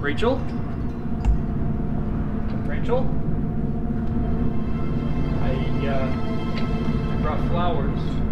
Rachel? Rachel? I, uh, I brought flowers.